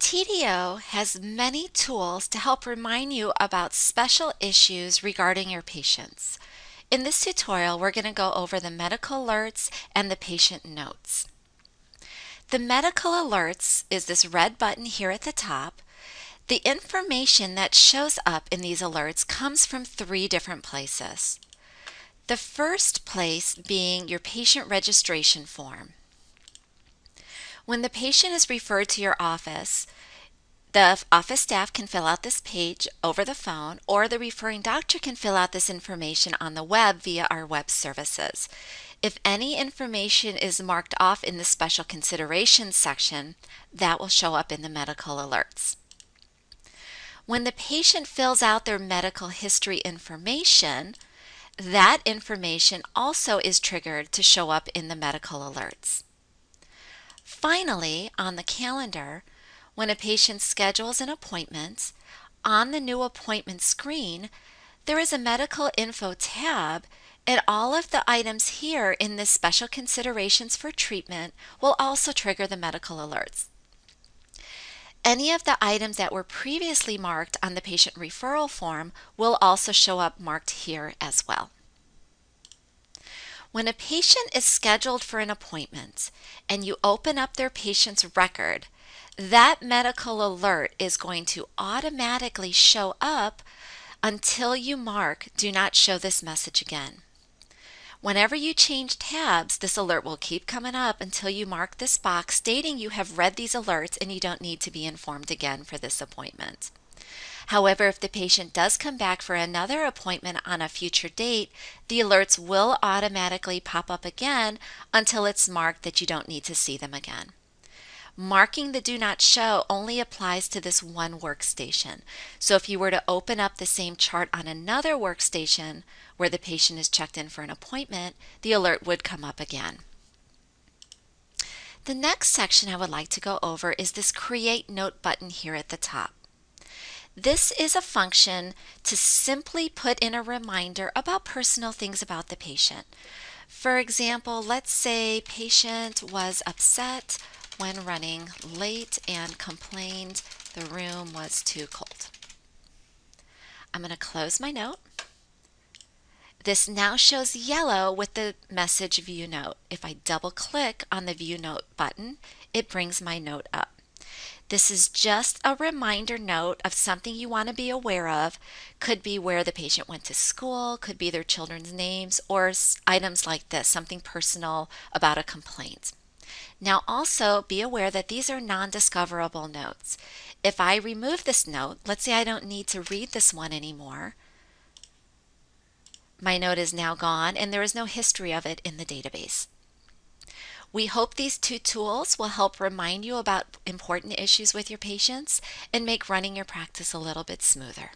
TDO has many tools to help remind you about special issues regarding your patients. In this tutorial, we're going to go over the medical alerts and the patient notes. The medical alerts is this red button here at the top. The information that shows up in these alerts comes from three different places. The first place being your patient registration form. When the patient is referred to your office, the office staff can fill out this page over the phone, or the referring doctor can fill out this information on the web via our web services. If any information is marked off in the special considerations section, that will show up in the medical alerts. When the patient fills out their medical history information, that information also is triggered to show up in the medical alerts. Finally, on the calendar, when a patient schedules an appointment, on the new appointment screen, there is a medical info tab and all of the items here in this special considerations for treatment will also trigger the medical alerts. Any of the items that were previously marked on the patient referral form will also show up marked here as well. When a patient is scheduled for an appointment and you open up their patient's record, that medical alert is going to automatically show up until you mark do not show this message again. Whenever you change tabs, this alert will keep coming up until you mark this box stating you have read these alerts and you don't need to be informed again for this appointment. However, if the patient does come back for another appointment on a future date, the alerts will automatically pop up again until it's marked that you don't need to see them again. Marking the do not show only applies to this one workstation. So if you were to open up the same chart on another workstation where the patient is checked in for an appointment, the alert would come up again. The next section I would like to go over is this create note button here at the top. This is a function to simply put in a reminder about personal things about the patient. For example, let's say patient was upset when running late and complained the room was too cold. I'm going to close my note. This now shows yellow with the message view note. If I double click on the view note button, it brings my note up. This is just a reminder note of something you want to be aware of. Could be where the patient went to school, could be their children's names, or items like this, something personal about a complaint. Now also be aware that these are non-discoverable notes. If I remove this note, let's say I don't need to read this one anymore, my note is now gone and there is no history of it in the database. We hope these two tools will help remind you about important issues with your patients and make running your practice a little bit smoother.